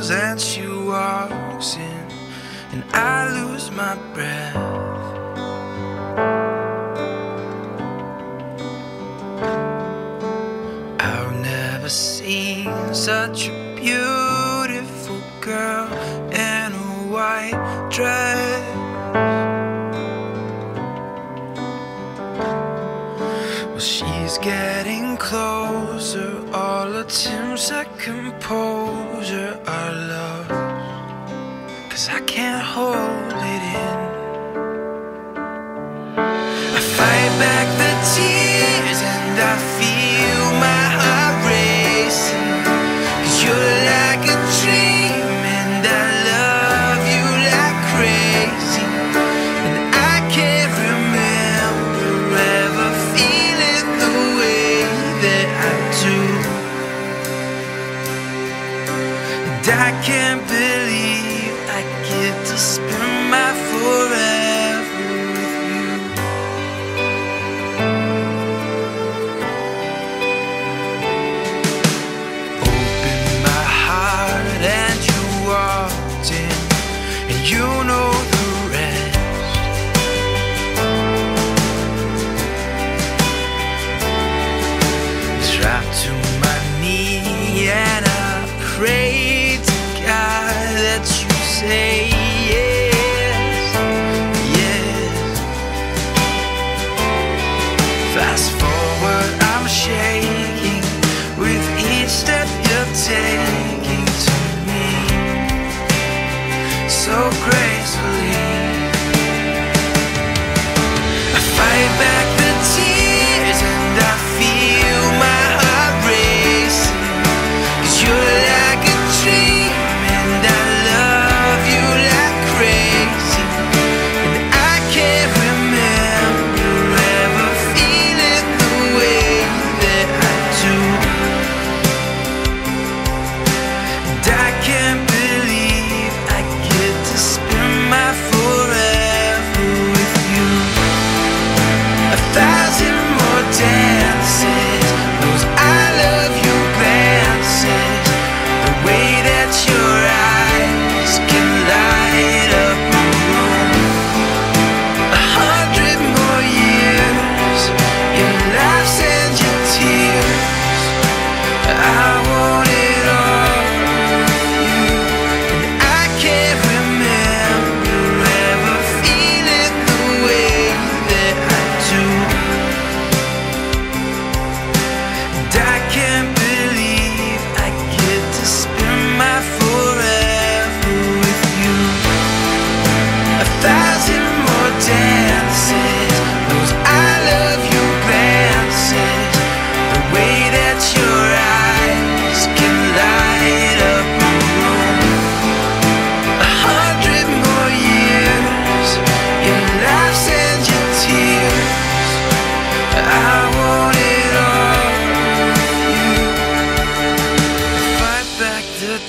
smiles and she walks in and I lose my breath. I've never seen such a beautiful girl in a white dress. Well she's getting closer all attempts at composure are lost. Cause I can't hold it in. You know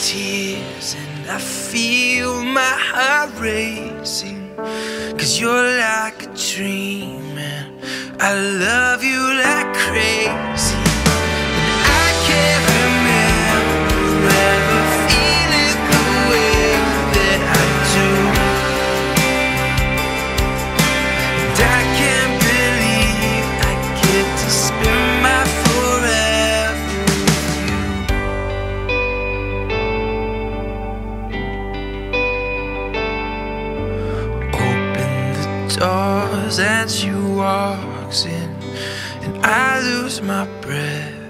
tears and I feel my heart racing. Cause you're like a dream and I love you like crazy. as she walks in, and I lose my breath.